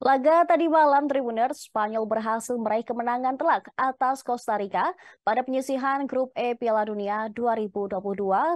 Laga tadi malam Tribuners, Spanyol berhasil meraih kemenangan telak atas Costa Rica pada penyisihan grup E Piala Dunia 2022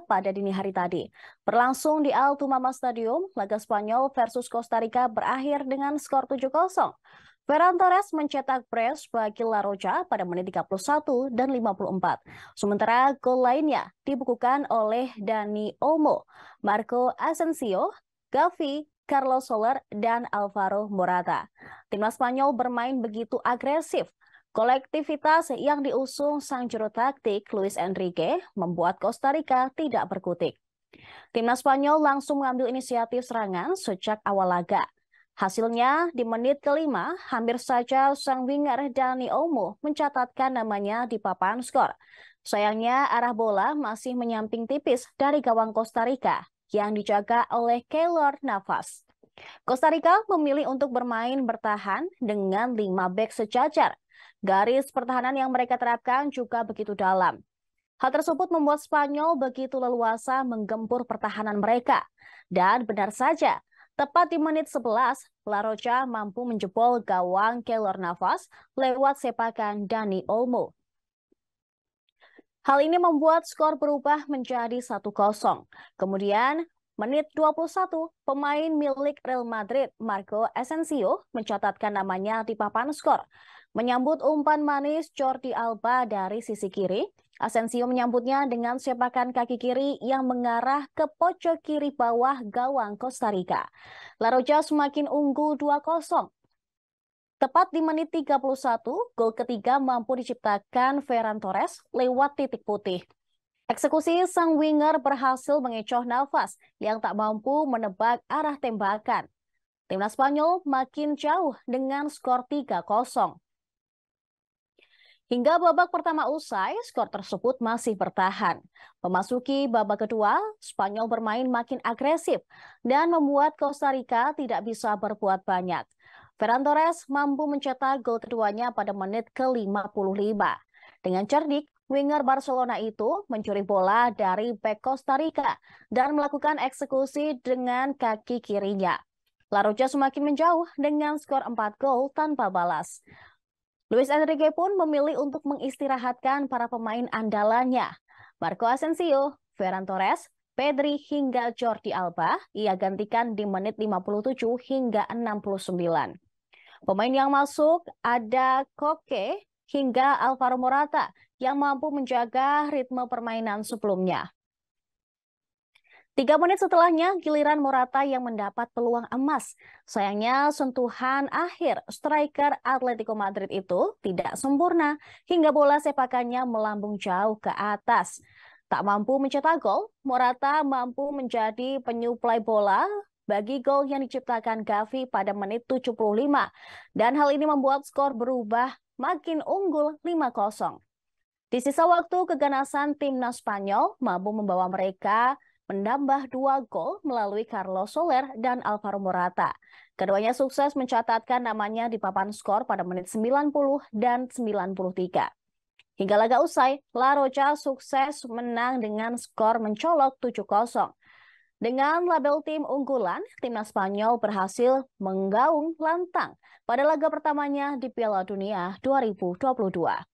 pada dini hari tadi. Berlangsung di Altumama Stadium, laga Spanyol versus Costa Rica berakhir dengan skor 7-0. Ferran Torres mencetak brace bagi La Roja pada menit 31 dan 54. Sementara gol lainnya dibukukan oleh Dani Olmo, Marco Asensio, Gavi, Carlos Soler, dan Alvaro Morata. Timnas Spanyol bermain begitu agresif. Kolektivitas yang diusung sang juru taktik Luis Enrique membuat Costa Rica tidak berkutik. Timnas Spanyol langsung mengambil inisiatif serangan sejak awal laga. Hasilnya, di menit kelima, hampir saja sang winger Dani Olmo mencatatkan namanya di papan skor. Sayangnya, arah bola masih menyamping tipis dari gawang Costa Rica yang dijaga oleh Keylor Navas. Costa Rica memilih untuk bermain bertahan dengan lima back sejajar. Garis pertahanan yang mereka terapkan juga begitu dalam. Hal tersebut membuat Spanyol begitu leluasa menggempur pertahanan mereka. Dan benar saja, tepat di menit 11, La Roja mampu menjebol gawang Keylor Navas lewat sepakan Dani Olmo. Hal ini membuat skor berubah menjadi 1-0. Kemudian, menit 21, pemain milik Real Madrid, Marco Asensio, mencatatkan namanya di papan skor. Menyambut umpan manis Jordi Alba dari sisi kiri, Asensio menyambutnya dengan sepakan kaki kiri yang mengarah ke pojok kiri bawah gawang Costa Rica. La Roja semakin unggul 2-0 Tepat di menit 31, gol ketiga mampu diciptakan Ferran Torres lewat titik putih. Eksekusi sang winger berhasil mengecoh nafas yang tak mampu menebak arah tembakan. Timnas Spanyol makin jauh dengan skor 3-0. Hingga babak pertama usai, skor tersebut masih bertahan. Memasuki babak kedua, Spanyol bermain makin agresif dan membuat Costa Rica tidak bisa berbuat banyak. Ferran Torres mampu mencetak gol keduanya pada menit ke-55. Dengan cerdik, winger Barcelona itu mencuri bola dari bek Costa Rica dan melakukan eksekusi dengan kaki kirinya. La semakin menjauh dengan skor 4 gol tanpa balas. Luis Enrique pun memilih untuk mengistirahatkan para pemain andalannya. Marco Asensio, Ferran Torres, Pedri hingga Jordi Alba ia gantikan di menit 57 hingga 69. Pemain yang masuk ada Koke hingga Alvaro Morata yang mampu menjaga ritme permainan sebelumnya. Tiga menit setelahnya, giliran Morata yang mendapat peluang emas. Sayangnya, sentuhan akhir striker Atletico Madrid itu tidak sempurna hingga bola sepakannya melambung jauh ke atas. Tak mampu mencetak gol, Morata mampu menjadi penyuplai bola bagi gol yang diciptakan Gavi pada menit 75. Dan hal ini membuat skor berubah makin unggul 5-0. Di sisa waktu, keganasan timnas Spanyol mampu membawa mereka menambah dua gol melalui Carlos Soler dan Alvaro Morata. Keduanya sukses mencatatkan namanya di papan skor pada menit 90 dan 93. Hingga laga usai, La Roja sukses menang dengan skor mencolok 7-0. Dengan label tim unggulan, timnas Spanyol berhasil menggaung lantang pada laga pertamanya di Piala Dunia 2022.